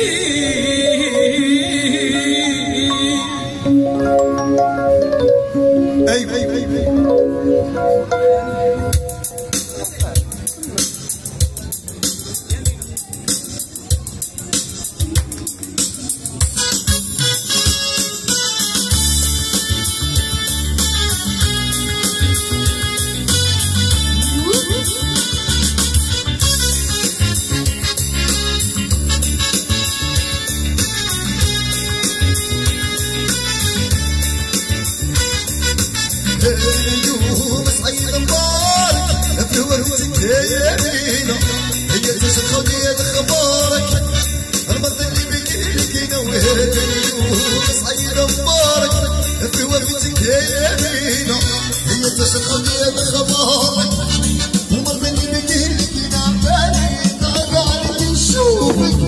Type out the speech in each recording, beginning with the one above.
see. يا مينا هي تشخد يا خبارك. المرض اللي بكيك نويت اليوم سعيد مبارك. في ورثك يا مينا هي تشخد يا خبارك. المرض اللي بكيك نعبالي طالع نشوفك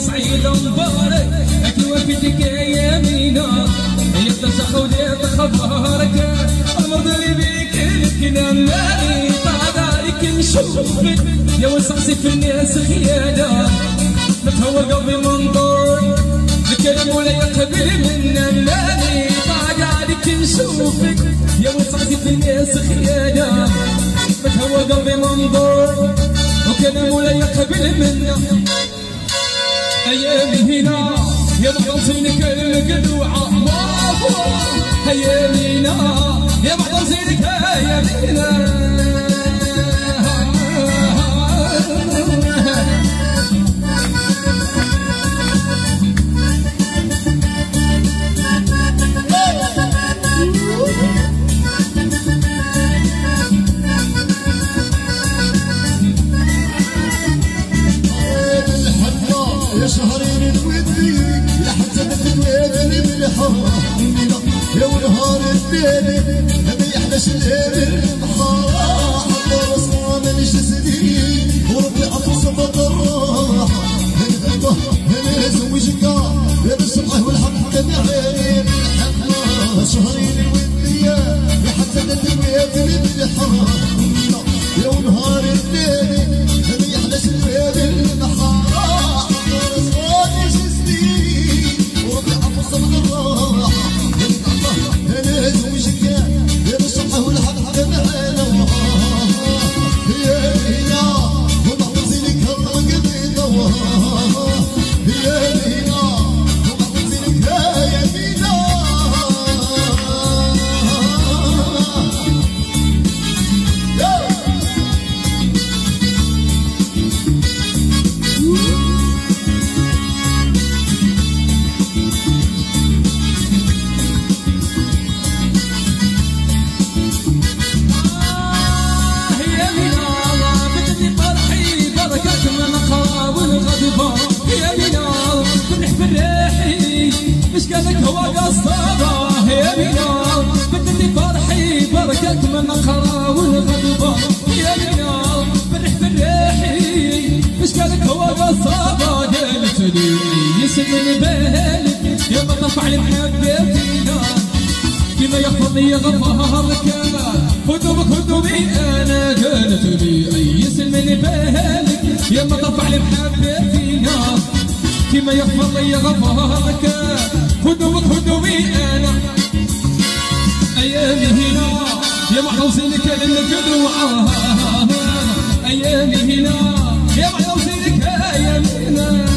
سعيد مبارك أكي وفيتك يا مينا هي تشخ وديت خبارك المرض اللي بيك لكنا مالي طالعك نشوفك يا وسعسي في الناس خيانة. متهور قلبي منظور الكلام ولا يقبل منا مالي طاق عليك نشوفك. يا وسعتي في الناس خيانة متهوى قلبي منظور وكلام ولا يقبل منا ايامي هنا يا مخلصينك القدوعة ايامي هنا يا مخلصينك يا مينا الحمى قصابة يا مينا بدتي فرحي بركات من الخراب والغضبة يا مينا فرح فرحي مش قالك هو قصابة قالت لي يسمن بالك يا ما طفع المحبتينا كما يحفظني غفارك هدوبك هدوبي أنا قالت لي من بالك يا ما طفع المحبتينا كما يحفظني غفارك هدوبك هدوبي أنا. أيامي هنا يا محوسينك للقدوة أيامي هنا يا محوسينك ايامي الريح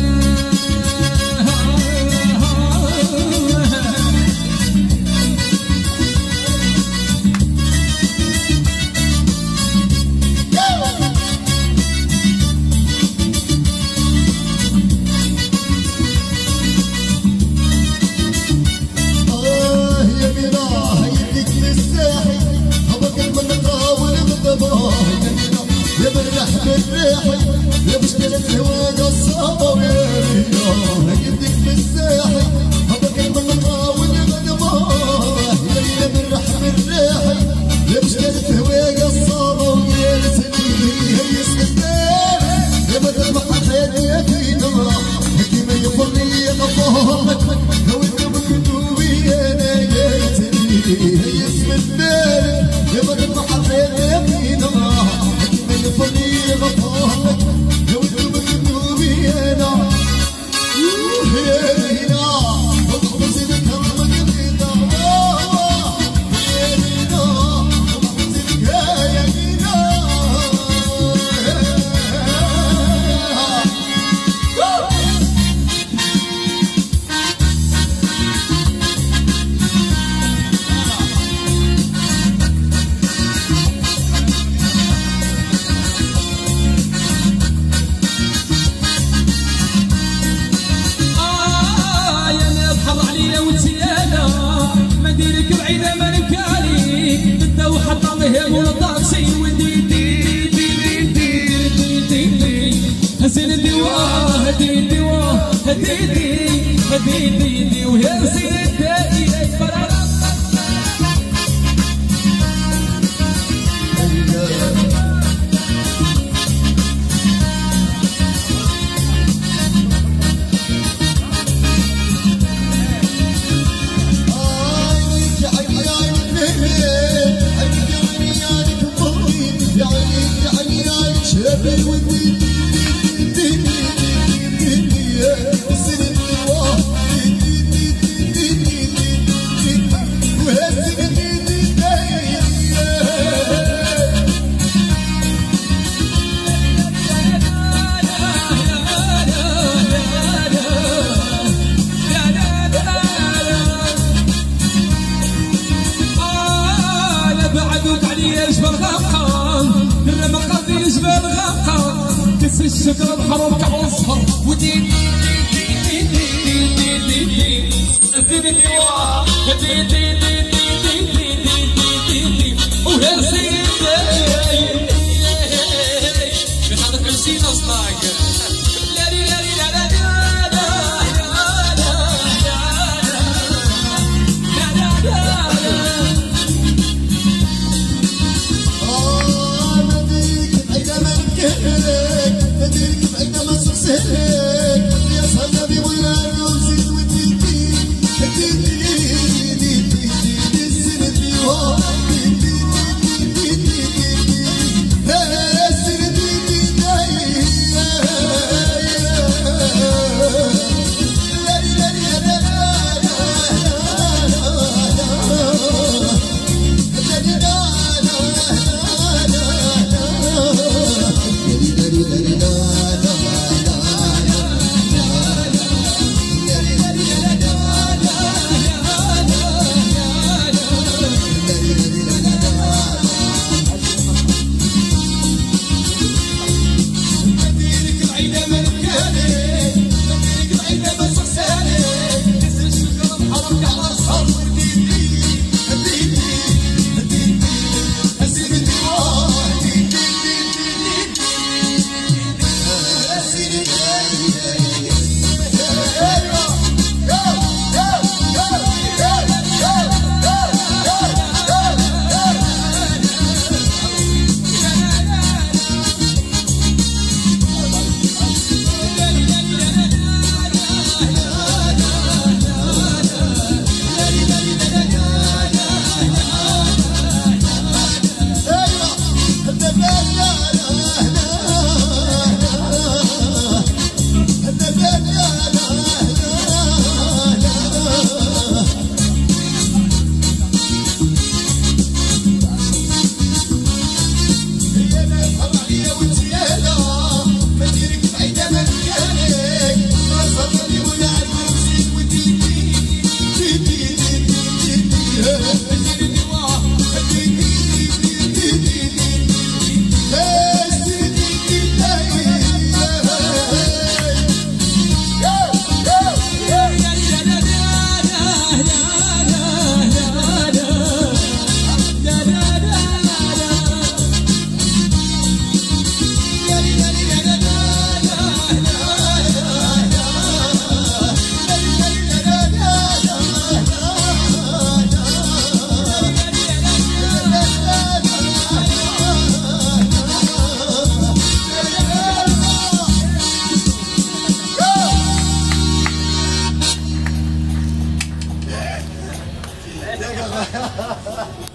Thank you. تدرك بأن ما سهل